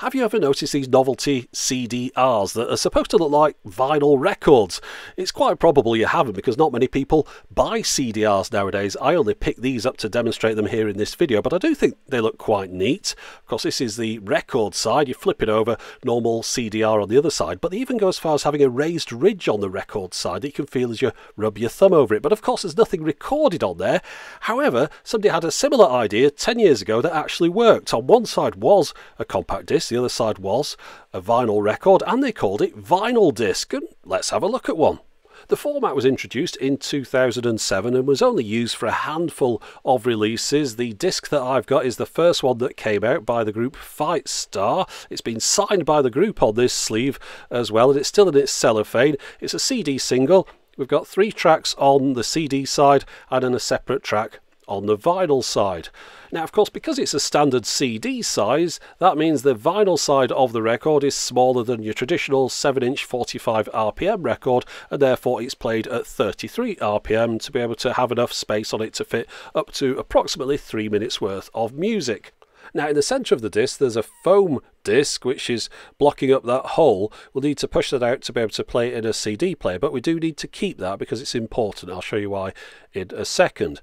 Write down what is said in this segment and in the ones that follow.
Have you ever noticed these novelty CDRs that are supposed to look like vinyl records? It's quite probable you haven't because not many people buy CDRs nowadays. I only picked these up to demonstrate them here in this video, but I do think they look quite neat. Of course, this is the record side. You flip it over, normal CDR on the other side, but they even go as far as having a raised ridge on the record side that you can feel as you rub your thumb over it. But of course, there's nothing recorded on there. However, somebody had a similar idea 10 years ago that actually worked. On one side was a compact disc, the other side was a vinyl record, and they called it Vinyl Disc. And let's have a look at one. The format was introduced in 2007 and was only used for a handful of releases. The disc that I've got is the first one that came out by the group Fightstar. It's been signed by the group on this sleeve as well, and it's still in its cellophane. It's a CD single. We've got three tracks on the CD side and then a separate track on the vinyl side. Now, of course, because it's a standard CD size, that means the vinyl side of the record is smaller than your traditional 7 inch 45 RPM record, and therefore it's played at 33 RPM to be able to have enough space on it to fit up to approximately 3 minutes worth of music. Now, in the centre of the disc, there's a foam disc which is blocking up that hole. We'll need to push that out to be able to play it in a CD player, but we do need to keep that because it's important. I'll show you why in a second.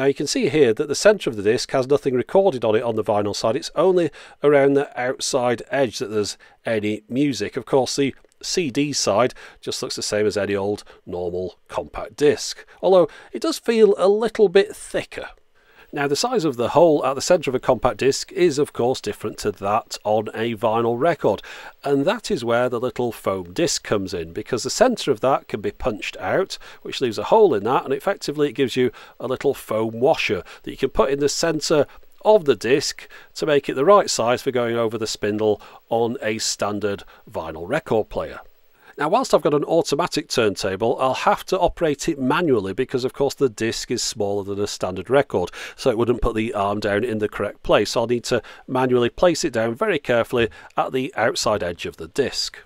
Now you can see here that the centre of the disc has nothing recorded on it on the vinyl side. It's only around the outside edge that there's any music. Of course, the CD side just looks the same as any old normal compact disc, although it does feel a little bit thicker. Now the size of the hole at the centre of a compact disc is of course different to that on a vinyl record and that is where the little foam disc comes in because the centre of that can be punched out which leaves a hole in that and effectively it gives you a little foam washer that you can put in the centre of the disc to make it the right size for going over the spindle on a standard vinyl record player. Now whilst I've got an automatic turntable I'll have to operate it manually because of course the disc is smaller than a standard record so it wouldn't put the arm down in the correct place. So I'll need to manually place it down very carefully at the outside edge of the disc.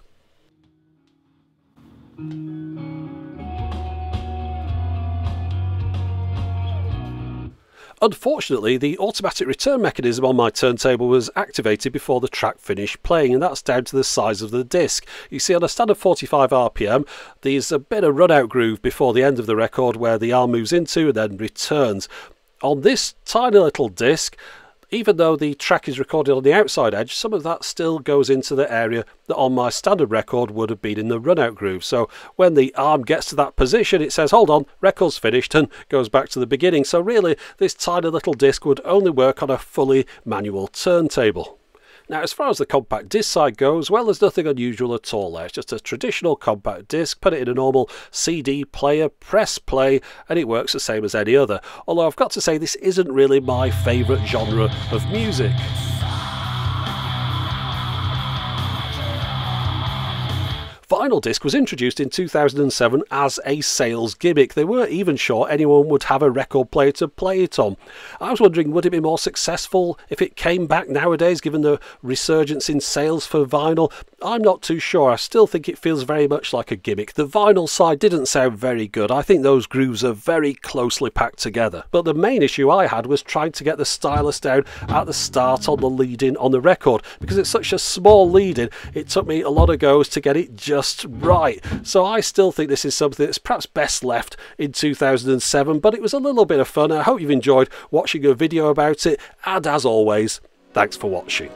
Unfortunately, the automatic return mechanism on my turntable was activated before the track finished playing, and that's down to the size of the disc. You see, on a standard 45 RPM, there's a bit of run out groove before the end of the record where the arm moves into and then returns. On this tiny little disc, even though the track is recorded on the outside edge, some of that still goes into the area that on my standard record would have been in the runout groove. So when the arm gets to that position, it says, hold on, record's finished and goes back to the beginning. So really, this tiny little disc would only work on a fully manual turntable. Now, as far as the compact disc side goes, well, there's nothing unusual at all there. It's just a traditional compact disc, put it in a normal CD player, press play, and it works the same as any other. Although I've got to say, this isn't really my favourite genre of music. Vinyl disc was introduced in 2007 as a sales gimmick. They weren't even sure anyone would have a record player to play it on. I was wondering, would it be more successful if it came back nowadays, given the resurgence in sales for vinyl? I'm not too sure. I still think it feels very much like a gimmick. The vinyl side didn't sound very good. I think those grooves are very closely packed together. But the main issue I had was trying to get the stylus down at the start on the lead in on the record because it's such a small lead in. It took me a lot of goes to get it just right. So I still think this is something that's perhaps best left in 2007, but it was a little bit of fun. I hope you've enjoyed watching a video about it, and as always, thanks for watching.